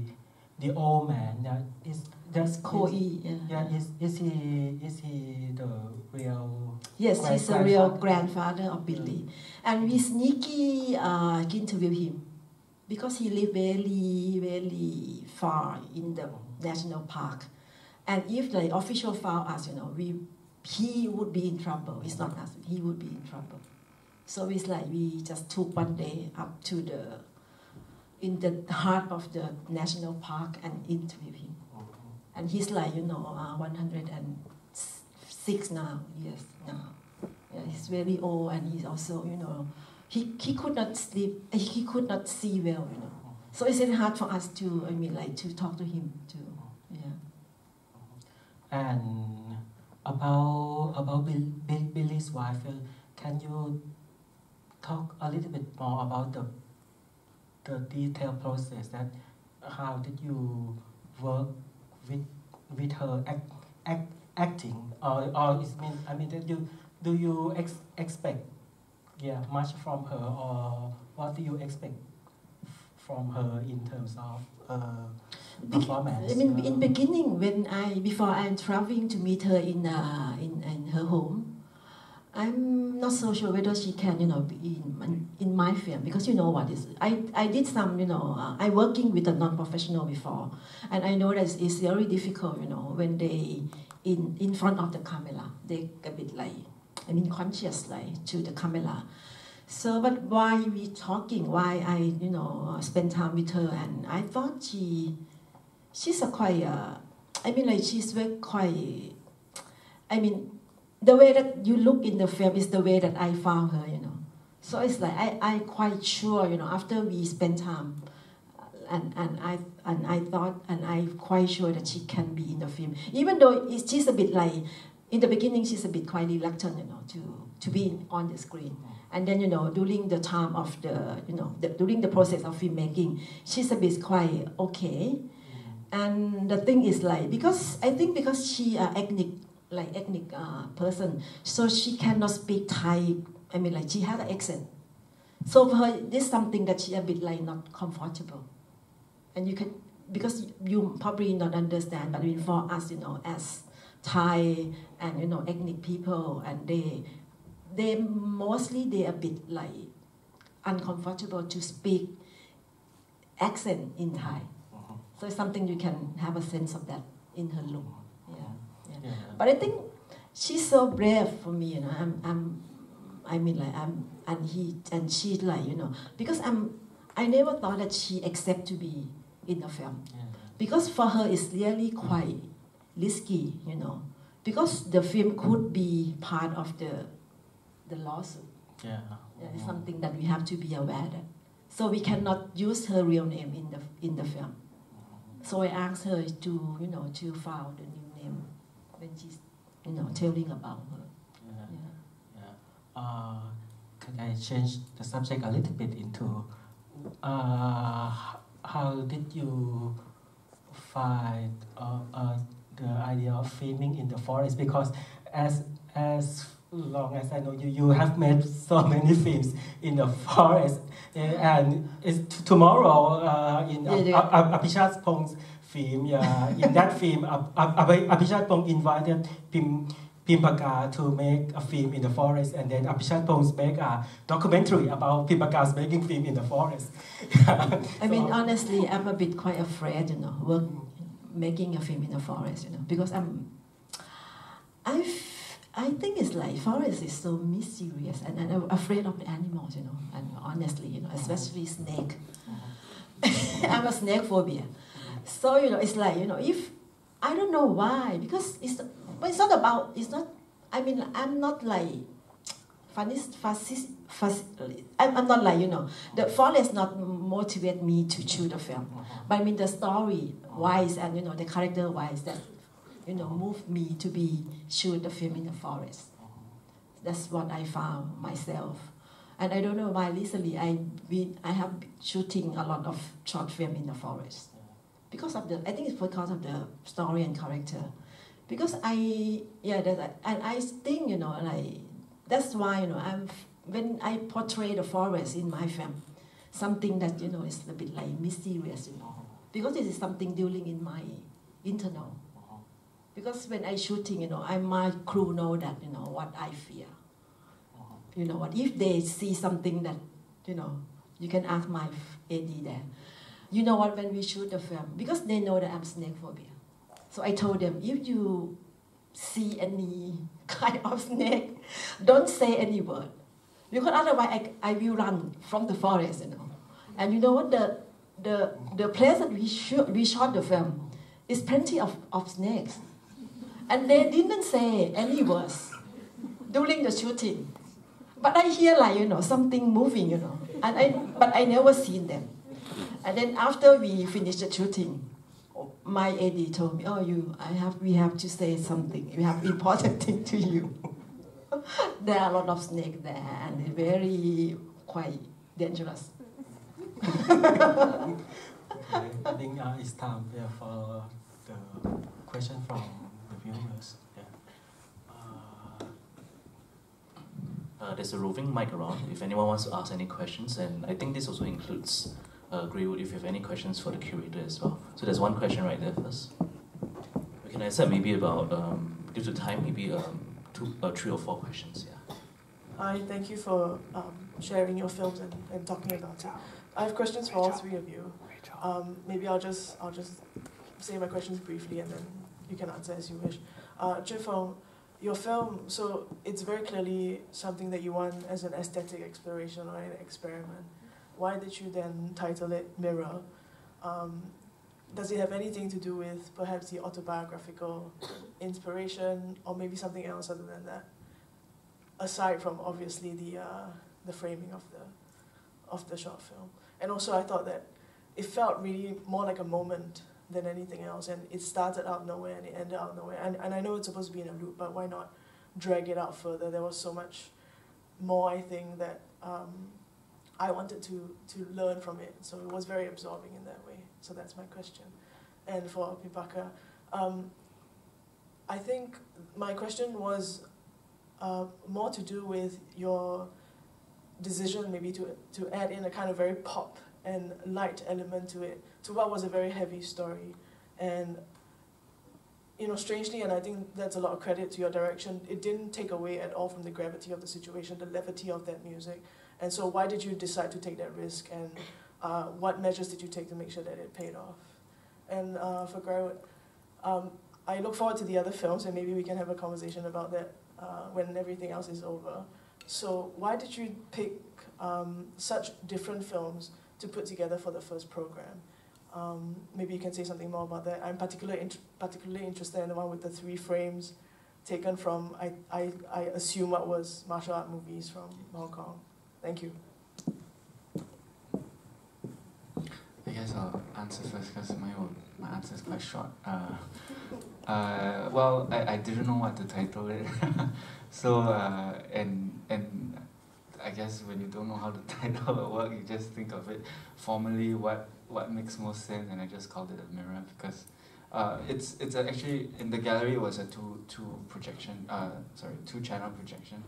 the old man? That is that's Koi, yeah. yeah, is is he is he the real? Yes, he's a real grandfather. of Billy. And we sneaky uh, interview him because he live very, very far in the national park. And if the official found us, you know, we, he would be in trouble. It's not us, he would be in trouble. So it's like we just took one day up to the, in the heart of the national park and interview him. And he's like, you know, uh, 106 now, yes, now. Yeah, he's very old and he's also, you know, he, he could not sleep, he could not see well, you know. So it's very hard for us to, I mean, like, to talk to him too, yeah. And about about Bill, Bill, Billy's wife, uh, can you talk a little bit more about the the detailed process that how did you work with with her act, act, acting? Or or is mean I mean that you do you ex, expect yeah much from her? Or what do you expect from her in terms of uh, performance? I mean, in beginning, when I before I'm traveling to meet her in uh, in, in her home, I'm not so sure whether she can, you know, be in, in my film because you know what is I, I did some, you know, uh, I working with a non-professional before, and I know that it's very difficult, you know, when they in in front of the camera, they a bit like, I mean, conscious like to the camera. So, but why we talking? Why I, you know, spend time with her, and I thought she, she's a quite, uh, I mean, like she's very quite. I mean, the way that you look in the film is the way that I found her, you know. So it's like I, I quite sure, you know, after we spend time, and, and I and I thought and I'm quite sure that she can be in the film, even though it's she's a bit like, in the beginning she's a bit quite reluctant, you know, to to be on the screen. And then you know during the time of the you know the, during the process of filmmaking, she's a bit quite okay. And the thing is like because I think because she uh, ethnic like ethnic uh, person, so she cannot speak Thai. I mean like she has an accent. So for her, this is something that she a bit like not comfortable. And you can because you probably not understand, but I mean for us, you know, as Thai and you know ethnic people, and they they mostly they a bit like uncomfortable to speak accent in Thai. So it's something you can have a sense of that in her look. Yeah, yeah. Yeah. But I think she's so brave for me. You know, I'm, I'm, I mean, like I'm, and he, and she, like you know, because I'm, I never thought that she accept to be in the film Yeah. because for her it's really quite risky. You know, because the film could be part of the, the lawsuit. Yeah. Yeah, it's something that we have to be aware that. So we cannot use her real name in the in the film. So I asked her to, you know, to file the new name when she's, you know, telling about her. Yeah. Yeah. Yeah. Uh, can I change the subject a little bit into uh, how did you find uh, uh, the idea of filming in the forest? Because as as long as I know you, you have made so <laughs> many films in the forest, and it's tomorrow uh, in Yeah, yeah. Ap- Ap- Apichatpong's film. Yeah, in <laughs> that film, Ap- Pong invited Pim. Pimpaka to make a film in the forest, and then Apichatpong's make a documentary about Pimpaka's making film in the forest. <laughs> I mean, honestly, I'm a bit quite afraid, you know, work, making a film in the forest, you know, because I'm, I, I think it's like forest is so mysterious, and, and I'm afraid of the animals, you know, and honestly, you know, especially snake. <laughs> I'm a snake phobia. So, you know, it's like, you know, if, I don't know why, because it's, but it's not about, it's not, I mean, I'm not like, fascist, fascist, fascist I'm, I'm not like, you know, the forest not motivate me to shoot the film. But I mean the story wise and you know the character wise that you know uh-huh. moved me to be shoot the film in the forest. Uh-huh. That's what I found myself. And I don't know why recently I been I have been shooting a lot of short film in the forest. Uh-huh. Because of the I think it's because of the story and character. Because I yeah that and I think, you know, like that's why, you know, I'm when I portray the forest in my film, something that, you know, is a bit like mysterious, you know because this is something dealing in my internal. Because when I shooting, you know, I my crew know that you know what I fear. Uh-huh. You know what if they see something that, you know, you can ask my AD there. You know what when we shoot the film because they know that I'm snake phobia. So I told them if you see any <laughs> kind of snake, don't say any word because otherwise I, I will run from the forest. You know, and you know what the the the place that we shoot we shot the film is plenty of, of snakes And they didn't say any words during the shooting. But I hear like, you know, something moving, you know. And I, but I never seen them. And then after we finished the shooting, my AD told me, oh, you, I have, we have to say something. We have important <laughs> thing to you. <laughs> there are a lot of snakes there and very quite dangerous. okay, I think uh, it's time yeah, for the question from the viewers. Yeah. Uh, Uh, there's a roving mic around if anyone wants to ask any questions, and I think this also includes uh, Graiwoot if you have any questions for the curator as well. So there's one question right there first. We can answer maybe about, um, due to time, maybe um, two, uh, three or four questions. Yeah. Hi, thank you for um, sharing your films and, and talking about it. I have questions for all three of you. Um, maybe I'll just I'll just say my questions briefly and then you can answer as you wish. Uh, Junfeng, your film, so it's very clearly something that you want as an aesthetic exploration or an experiment. Why did you then title it Mirror? Um, does it have anything to do with perhaps the autobiographical inspiration or maybe something else other than that? Aside from obviously the, uh, the framing of the, of the short film. And also I thought that it felt really more like a moment than anything else. And it started out nowhere and it ended out nowhere. And, and I know it's supposed to be in a loop, but why not drag it out further? There was so much more, I think, that um, I wanted to, to learn from it. So it was very absorbing in that way. So that's my question. And for Pimpaka, um, I think my question was uh, more to do with your decision maybe to, to add in a kind of very pop and light element to it, to what was a very heavy story. And, you know, strangely, and I think that's a lot of credit to your direction, it didn't take away at all from the gravity of the situation, the levity of that music. And so why did you decide to take that risk and uh, what measures did you take to make sure that it paid off? And uh, for Graiwoot, um, I look forward to the other films and maybe we can have a conversation about that uh, when everything else is over. So why did you pick um, such different films to put together for the first program? Um, maybe you can say something more about that. I'm particularly, particularly interested in the one with the three frames taken from, I, I, I assume what was martial art movies from Hong Kong. Thank you. I guess I'll answer first because my own, my answer is quite short. Uh, uh, well, I, I didn't know what to title it, <laughs> so uh, and and I guess when you don't know how to <laughs> title a work, you just think of it formally what what makes most sense, and I just called it a mirror because uh, it's it's actually in the gallery it was a two two projection uh sorry two channel projection,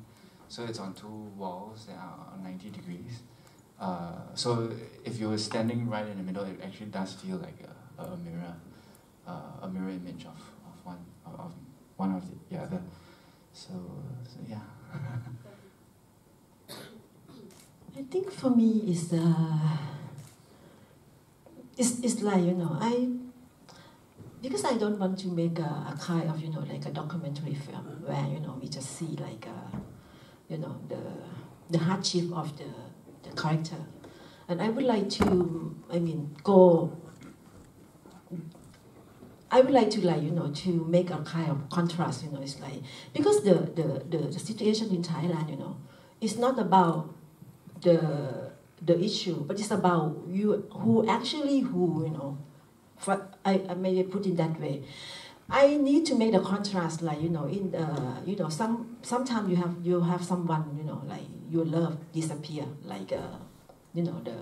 so it's on two walls that are 90 degrees. Uh, so if you were standing right in the middle, it actually does feel like a, a mirror, uh, a mirror image of, of one of, one of the, the other. So, so yeah. <laughs> I think for me is uh, it's, it's like you know I because I don't want to make a, a kind of you know like a documentary film where you know we just see like uh, you know the the hardship of the the character, and I would like to I mean go. I would like to like you know to make a kind of contrast you know it's like because the the, the, the situation in Thailand you know it's not about the the issue, but it's about you who actually who you know. For, I, I may put it that way. I need to make the contrast, like you know, in the you know, some sometimes you have you have someone you know, like your love disappear, like uh, you know, the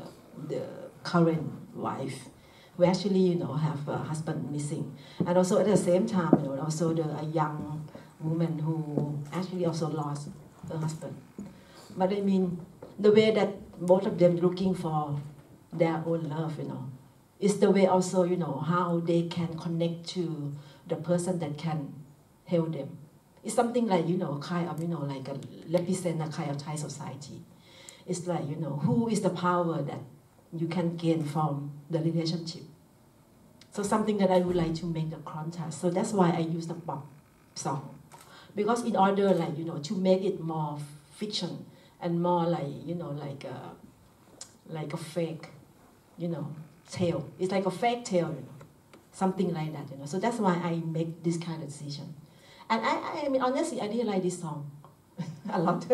the current wife, who actually you know have a husband missing, and also at the same time, you know, also the a young woman who actually also lost her husband. But I mean, the way that both of them looking for their own love, you know, It's the way also, you know, how they can connect to the person that can help them. It's something like, you know, kind of, you know, like a represent a kind of Thai society. It's like, you know, who is the power that you can gain from the relationship. So something that I would like to make the contrast. So that's why I use the pop song. Because in order, like, you know, to make it more fiction, and more like you know like a like a fake you know tale it's like a fake tale you know something like that you know so that's why i make this kind of decision And I, I mean, honestly, I didn't like this song <laughs> a lot.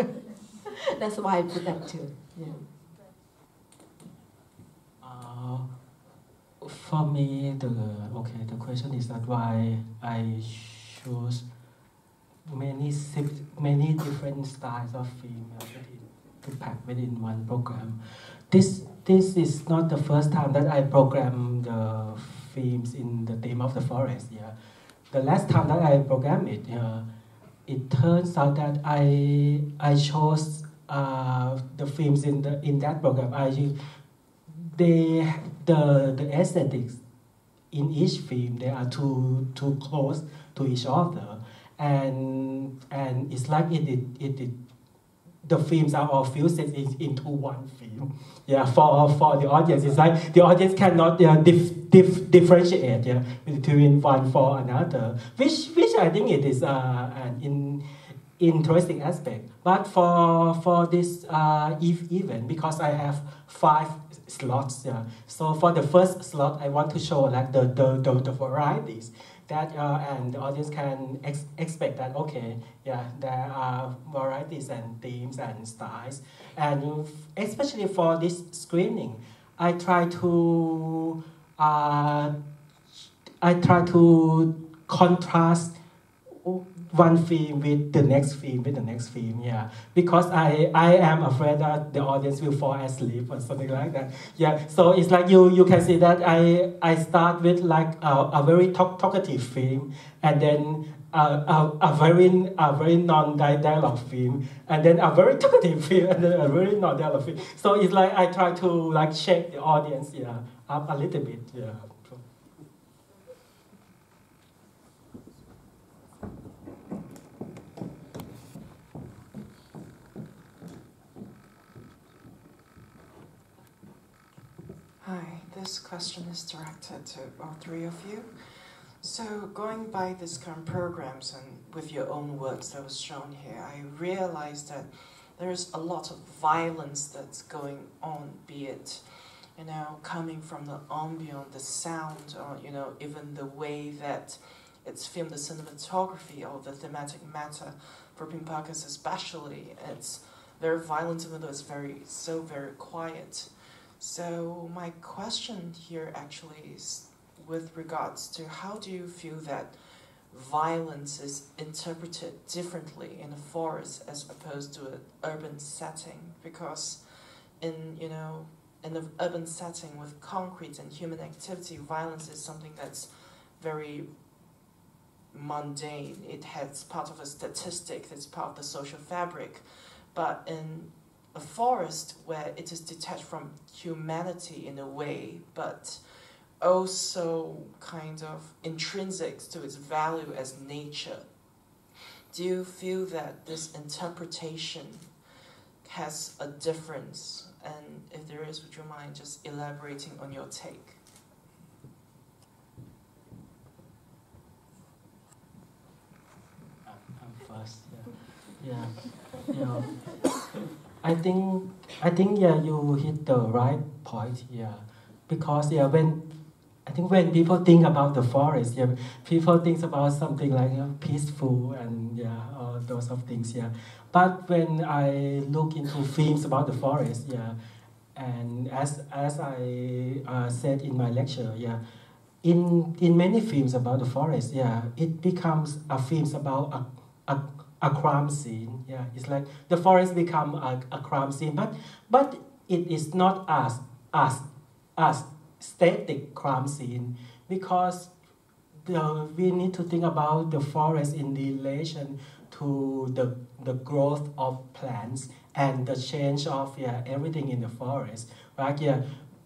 <laughs> That's why I put that too. Yeah. Uh, for me, the okay, the question is that why I choose many many different styles of film to pack within one program. This this is not the first time that I program the films in the theme of the forest. Yeah, the last time that I programmed it, it turns out that I I chose uh, the films in the in that program. I they the the aesthetics in each film they are too too close to each other, and and it's like it it, it, it the films are all fused into one film. Yeah, for for the audience, it's like the audience cannot yeah, dif, dif, differentiate yeah, between one for another, which which I think it is uh, an in, interesting aspect. But for for this uh, event, because I have five slots, yeah. So for the first slot, I want to show like the the, the, the varieties that uh, and the audience can ex expect that okay yeah there are varieties and themes and styles. And especially for this screening I try to uh, I try to contrast one film with the next film with the next film yeah. Because i i am afraid that the audience will fall asleep or something like that yeah. So it's like you you can see that i i start with like a, a very talk, talkative film and then a, a, a very a very non-dialogue film and then a very talkative <laughs> film and then a very non-dialogue film. So it's like i try to like shake the audience yeah up a little bit yeah this question is directed to all three of you. So, going by these current programs and with your own words that was shown here, I realized that there's a lot of violence that's going on, be it, you know, coming from the ambient, the sound, or, you know, even the way that it's filmed, the cinematography, or the thematic matter for Pimpaka's especially. It's very violent, even though it's very, so very quiet. So my question here actually is with regards to how do you feel that violence is interpreted differently in a forest as opposed to an urban setting? Because in you know in an urban setting with concrete and human activity, violence is something that's very mundane. It has part of a statistic, it's part of the social fabric. But in a forest where it is detached from humanity in a way, but also kind of intrinsic to its value as nature. Do you feel that this interpretation has a difference? And if there is, would you mind just elaborating on your take? I'm first, yeah. Yeah. You know, I think I think yeah you hit the right point here because yeah when I think when people think about the forest yeah people think about something like you know, peaceful and yeah all those of things yeah. But when I look into films about the forest yeah and as as I uh, said in my lecture yeah in in many films about the forest yeah it becomes a films about a, a a crime scene. Yeah, it's like the forest become a, a crime scene, but but it is not as as as static crime scene because the, we need to think about the forest in relation to the the growth of plants and the change of yeah everything in the forest. Right? Yeah,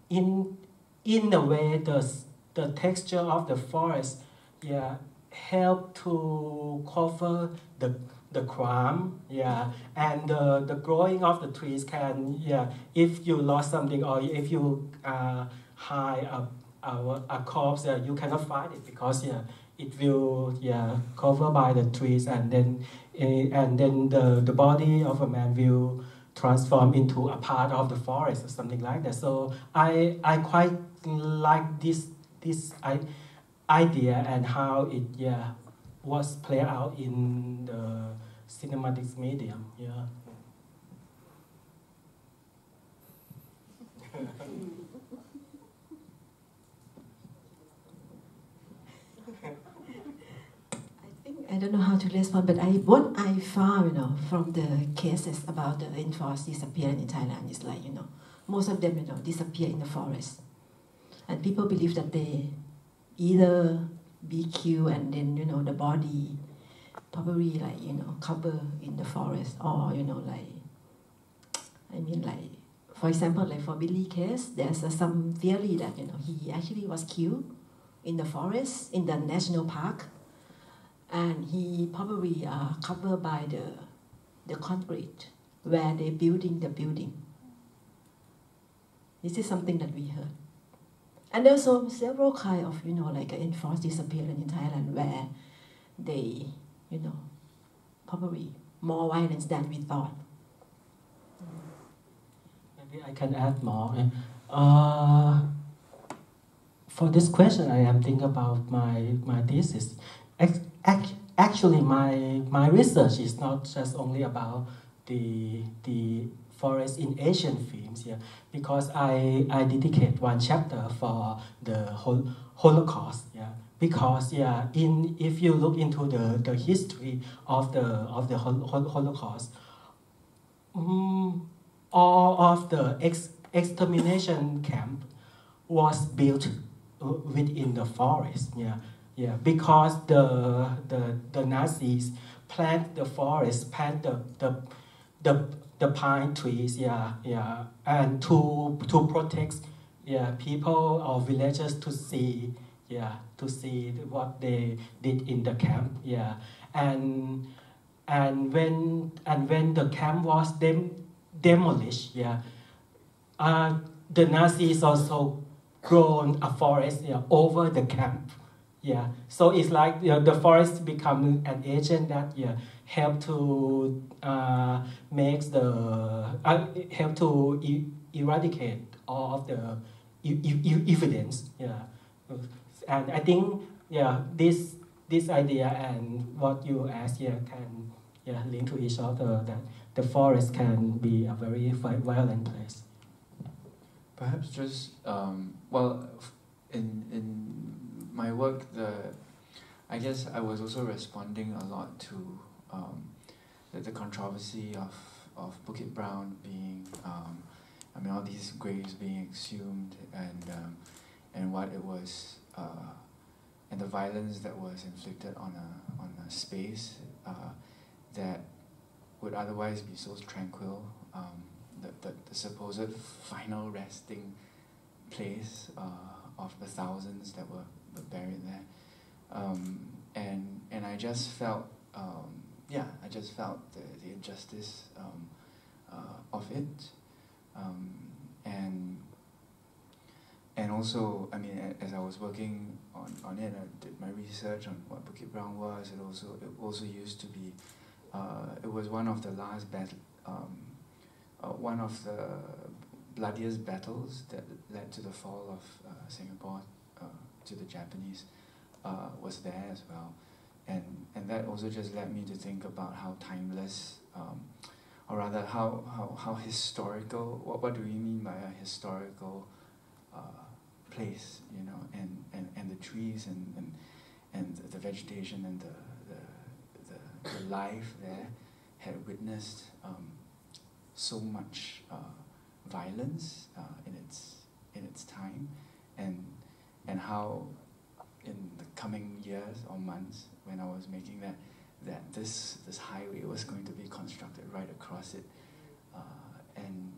in in a way the the texture of the forest yeah help to cover the the crime, yeah, and the, the growing of the trees can, yeah, if you lost something or if you uh, hide a, a, a corpse, yeah, you cannot find it because, yeah, it will, yeah, cover by the trees and then, uh, and then the, the body of a man will transform into a part of the forest or something like that. So I, I quite like this, this I, idea and how it, yeah, was played out in the cinematic medium. Yeah. I think I don't know how to respond, but I what I found, you know, from the cases about the enforced disappearance in Thailand is like, you know, most of them, you know, disappear in the forest, and people believe that they either be killed and then you know the body probably like you know cover in the forest or you know like <tsk> I mean like for example like for Billy case there's uh, some theory that you know he actually was killed in the forest in the national park. And he probably uh, covered by the the concrete where they're building the building. This is something that we heard? And there's also several kind of, you know, like enforced disappearance in Thailand where they, you know, probably more violence than we thought. Maybe I can add more. Uh, for this question, I am thinking about my, my thesis. Actually, my, my research is not just only about the, the forest in Asian films here because I, I dedicate one chapter for the hol- Holocaust. Yeah, because yeah, in if you look into the, the history of the of the hol- Holocaust, um, all of the ex- extermination camp was built within the forest. Yeah, yeah, because the the, the Nazis plant the forest, plant the the the the pine trees, yeah, yeah, and to to protect, yeah, people or villagers to see, yeah, to see what they did in the camp, yeah, and and when and when the camp was dem- demolished, yeah, uh, the Nazis also grown a forest yeah, over the camp, yeah. So it's like you know, the forest become an agent that yeah help to uh, make the uh, help to e eradicate all of the e e evidence. Yeah, and I think yeah this this idea and what you ask here can yeah link to each other that the forest can be a very violent place. Perhaps just um, well, in in my work the I guess I was also responding a lot to um, the, the controversy of, of Bukit Brown being, um, I mean, all these graves being exhumed and, um, and what it was, uh, and the violence that was inflicted on a, on a space uh, that would otherwise be so tranquil, um, the, the, the supposed final resting place uh, of the thousands that were, were buried there. Um, and, and I just felt um, yeah, I just felt the, the injustice um, uh, of it. Um, and and also, I mean, as I was working on, on it, I did my research on what Bukit Brown was. It also it also used to be, uh, it was one of the last battle, um, uh, one of the bloodiest battles that led to the fall of uh, Singapore uh, to the Japanese. Uh, was there as well and and that also just led me to think about how timeless, um, or rather how, how, how historical. What what do we mean by a historical place? You know, and, and, and the trees and, and and the vegetation and the the, the, the life there had witnessed um, so much uh, violence uh, in its in its time, and and how in the coming years or months when I was making that that this this highway was going to be constructed right across it, uh, and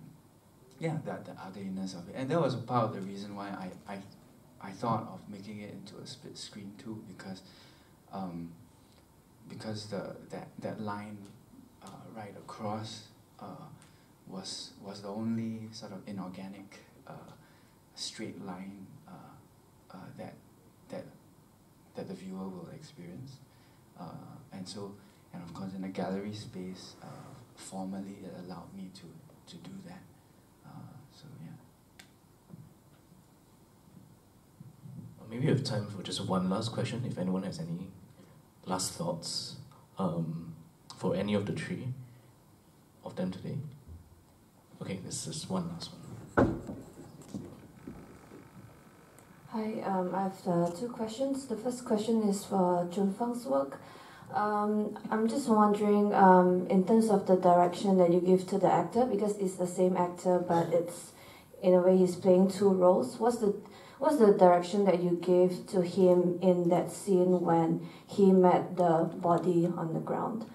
yeah, that the ugliness of it, and that was part of the reason why I I, I thought of making it into a split screen too because um, because the that that line uh, right across uh, was was the only sort of inorganic uh, straight line uh, uh, that that that the viewer will experience. Uh, and so, and of course, in the gallery space, formally it allowed me to, to do that. Uh, so, yeah. Maybe we have time for just one last question if anyone has any last thoughts um, for any of the three of them today? Okay, this is one last one. Hi, um, I have uh, two questions. The first question is for Junfeng's work. Um, I'm just wondering, um, in terms of the direction that you give to the actor, because it's the same actor, but it's in a way he's playing two roles. What's the what's the direction that you gave to him in that scene when he met the body on the ground?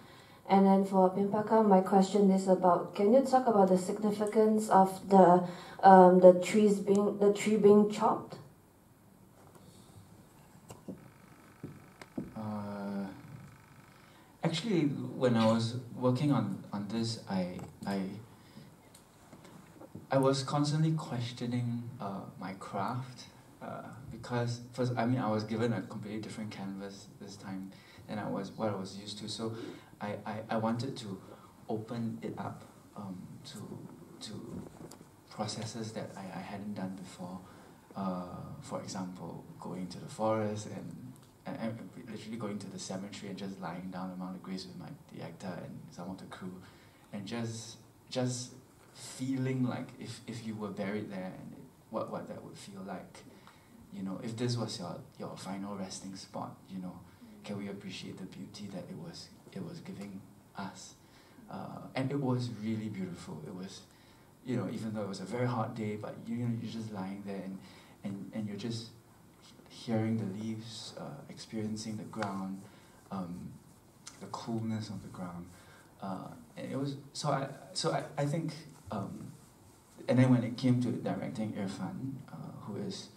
And then for Pimpaka, my question is about: Can you talk about the significance of the um, the trees being the tree being chopped? Uh, actually, when I was working on, on this, I, I, I was constantly questioning uh, my craft uh, because first, I mean, I was given a completely different canvas this time than I was what I was used to. So, I, I, I wanted to open it up um, to to processes that I, I hadn't done before. Uh, for example, going to the forest and and, and literally going to the cemetery and just lying down among the graves with my the actor and some of the crew, and just just feeling like if, if you were buried there and it, what what that would feel like, you know, if this was your your final resting spot, you know, can we appreciate the beauty that it was it was giving us, uh, and it was really beautiful. It was, you know, even though it was a very hot day, but you know you're just lying there and and, and you're just hearing the leaves, uh, experiencing the ground, um, the coolness of the ground. Uh, and it was so I so I, I think um, and then when it came to directing Irfan, uh, who is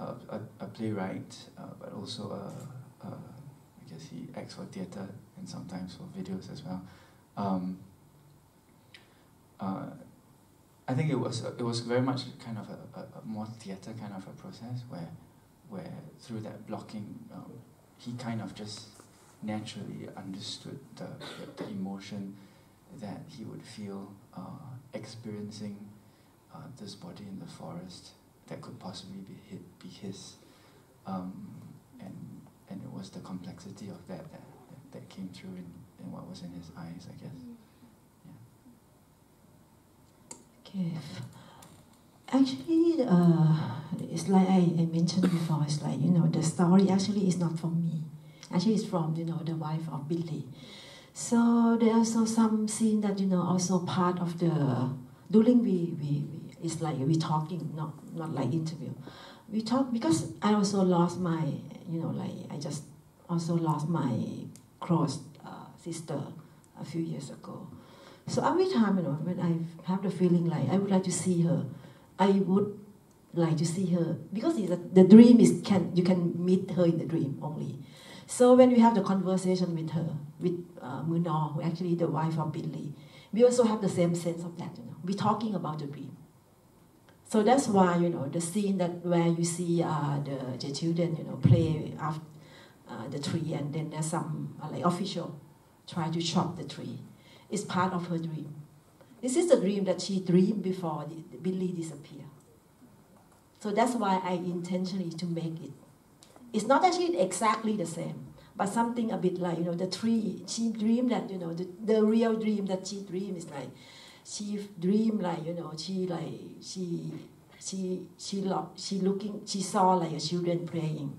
a, a, playwright, uh, but also a, a, I guess he acts for theatre and sometimes for videos as well. Um, uh, I think it was it was very much kind of a, a, a more theatre kind of a process where where through that blocking, um, he kind of just naturally understood the, the, the emotion that he would feel uh, experiencing uh, this body in the forest that could possibly be hit, be his, um, and and it was the complexity of that that, that, that came through in, in what was in his eyes, I guess. Okay. Actually, uh, it's like I, I mentioned before, it's like, you know, the story actually is not from me. Actually, it's from, you know, the wife of Billy. So there are also some scene that, you know, also part of the, during we, we, we it's like we talking, not, not like interview. We talk, because I also lost my, you know, like, I just also lost my close uh, sister a few years ago. So every time, you know, when I have the feeling like I would like to see her, I would like to see her because a, the dream is can you can meet her in the dream only. So when we have the conversation with her, with uh, Munor, who actually the wife of Billy, we also have the same sense of that. You know, we're talking about the dream. So that's why you know the scene that where you see uh, the, the children you know play after uh, the tree and then there's some uh, like official try to chop the tree. It's part of her dream. This is the dream that she dreamed before the, Billy disappeared. So that's why I intentionally to make it. It's not actually exactly the same, but something a bit like, you know, the tree. She dreamed that, you know, the, the real dream that she dreamed is like, she dreamed like, you know, she like, she, she, she, lo- she looking, she saw like a children playing.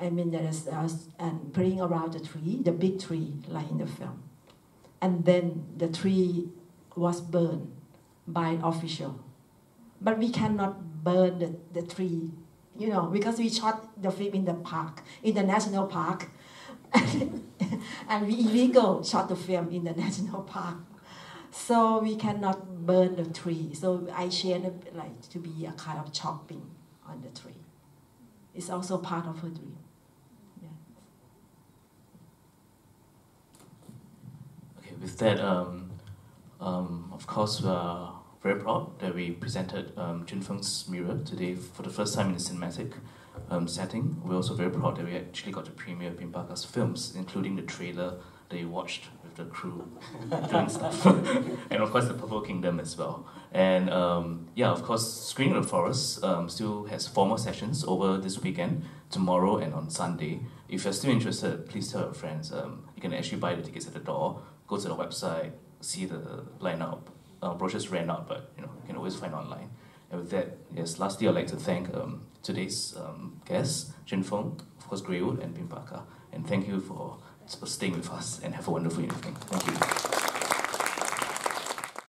I mean, there is, us and playing around the tree, the big tree, like in the film. And then the tree was burned by an official. But we cannot burn the, the tree, you know, because we shot the film in the park, in the national park. <laughs> and we illegal shot the film in the national park. So we cannot burn the tree. So I share it like to be a kind of chopping on the tree. It's also part of her dream. Yeah. Okay, with that, um, um, of course, we are very proud that we presented um, Junfeng's Mirror today for the first time in a cinematic um, setting. We're also very proud that we actually got to premiere Pimpaka's films, including the trailer that you watched the crew doing stuff. <laughs> and of course, the Purple Kingdom as well. And um, yeah, of course, Screening the Forest um, still has four more sessions over this weekend, tomorrow and on Sunday. If you're still interested, please tell your friends. Um, you can actually buy the tickets at the door, go to the website, see the lineup. Uh, brochures ran out, but you know you can always find online. And with that, yes, lastly, I'd like to thank um, today's um, guests, Junfeng, of course, Graiwoot, and Pimpaka. And thank you for, so stay with us and have a wonderful evening. Thank you.